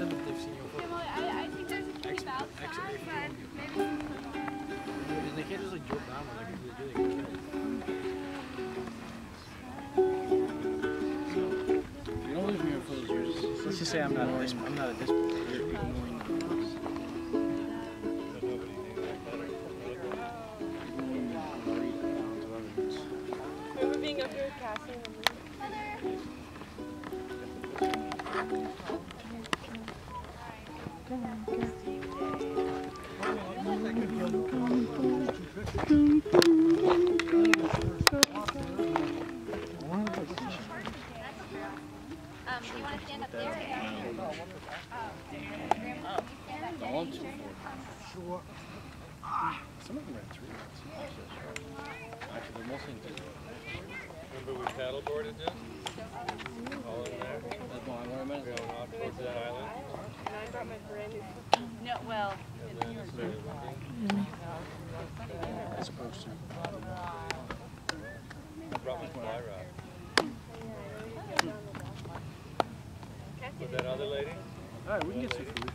them if they've seen your photo. well, I, I think there's a Expert- outside, but maybe. And they can't just like joke around with like if they do, they can You don't lose me your photos. You're just, let's just say I'm not at this. I'm not at this. point. You're ignoring the photos. Being up here casting the moon? Um, do you want to stand up there? All two for Some of them are three. Actually, they're mostly two. Remember we paddleboarded this? All in there, That's why I wear going off towards that island. No, well, And then it started. As opposed to. I brought my fly rod. With that other lady? All right, we can get some food.